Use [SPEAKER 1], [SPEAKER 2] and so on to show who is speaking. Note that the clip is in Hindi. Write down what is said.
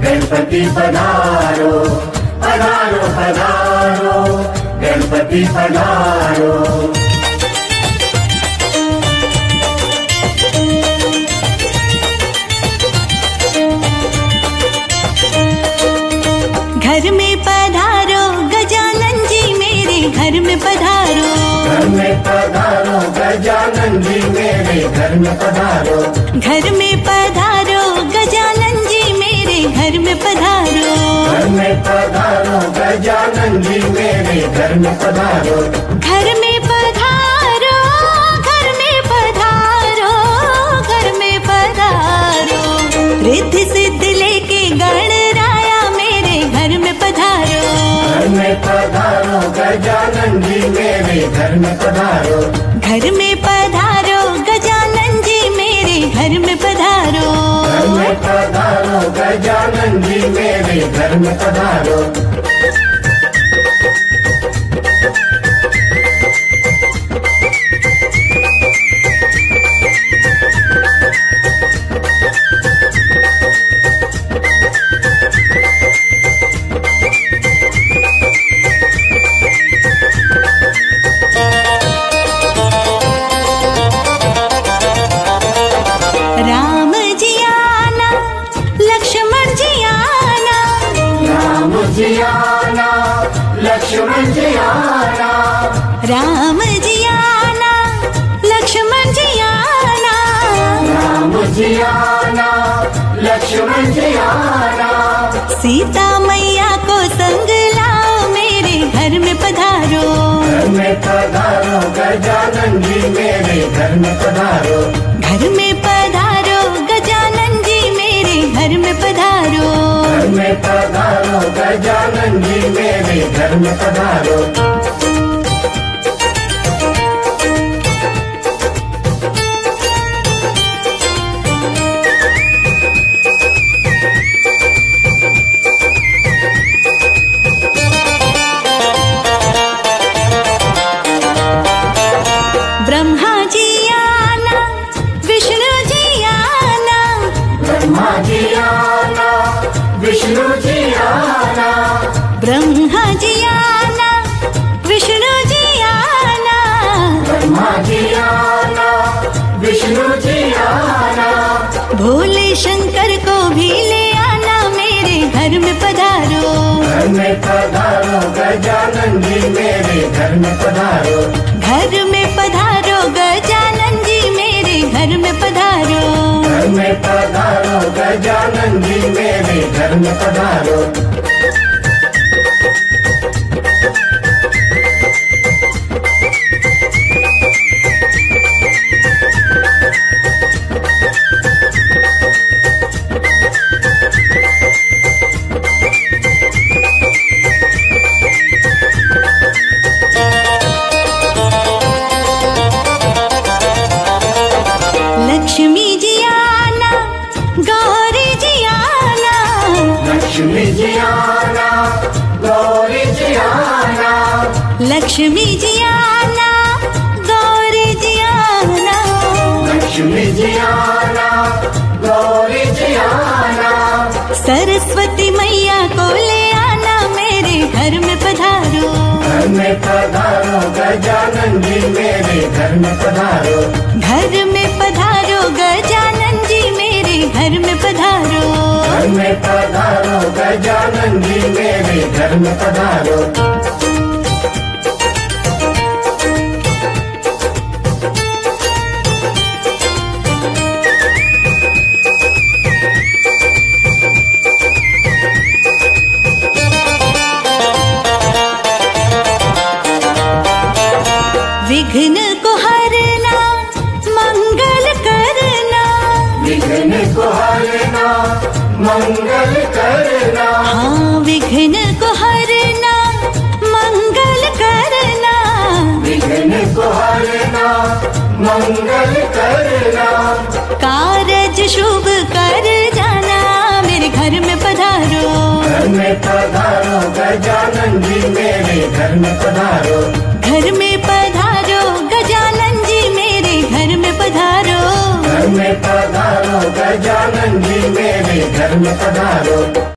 [SPEAKER 1] गणपति पधारो पधारो पधारो गणपति पधारो।
[SPEAKER 2] घर में पधारो गजानन जी मेरे घर में पधारो।
[SPEAKER 1] घर में पधारो गजानन जी मेरे घर में पधारो।
[SPEAKER 2] घर में घर में पधारो
[SPEAKER 1] घर में पधारो गजानन जी मेरे घर में पधारो
[SPEAKER 2] घर में पधारो घर में पधारो घर में पधारो रिद्धि सिद्धि लेके गणराया मेरे घर में पधारो
[SPEAKER 1] घर में पधारो गजानन जी मेरे घर में पधारो
[SPEAKER 2] घर में पधारो गजानन जी मेरे घर में पधारो
[SPEAKER 1] जी
[SPEAKER 2] आना लक्ष्मण जी आना
[SPEAKER 1] राम जी आना लक्ष्मण जी आना
[SPEAKER 2] राम जी आना लक्ष्मण जी आना सीता मैया को संग लाओ मेरे घर में पधारो।
[SPEAKER 1] घर में पधारो गजानन जी मेरे घर में पधारो।
[SPEAKER 2] घर में पधारो गजानन जी मेरे घर में पधारो।
[SPEAKER 1] में पधारो गजानन जी मेरे घर में पधारो
[SPEAKER 2] विष्णु जी आना
[SPEAKER 1] ब्रह्मा जी आना विष्णु जी आना
[SPEAKER 2] ब्रह्मा जी आना विष्णु जी आना भोले शंकर को भी ले आना मेरे घर में पधारो।
[SPEAKER 1] घर में पधारो गजानन जी मेरे घर में पधारो।
[SPEAKER 2] घर में पधारो गजानन जी मेरे घर में पधारो।
[SPEAKER 1] घर में पधारो गजानन जी मेरे घर में
[SPEAKER 2] लक्ष्मी जी आना गौरी जी आना
[SPEAKER 1] लक्ष्मी जी आना गौरी जी आना
[SPEAKER 2] लक्ष्मी जी आना गौरी जी आना सरस्वती मैया को ले आना मेरे घर में पधारो।
[SPEAKER 1] घर में पधारो गजानन जी मेरे घर में पधारो।
[SPEAKER 2] घर में पधारो गजानन जी मेरे घर में पधारो।
[SPEAKER 1] घर में पधारो गजानन जी मेरे घर में पधारो।
[SPEAKER 2] विघ्न को हरना मंगल करना।
[SPEAKER 1] विघ्न को हरना मंगल
[SPEAKER 2] विघ्न को हरना मंगल करना।
[SPEAKER 1] विघ्न को हरना मंगल करना।
[SPEAKER 2] कारज शुभ कर जाना मेरे घर में पधारो।
[SPEAKER 1] घर में पधारो गजानन जी मेरे घर में पधारो।
[SPEAKER 2] घर में पधारो गजानन जी मेरे घर में पधारो।
[SPEAKER 1] घर में पधारो गजानन जी मेरे घर में पधारो।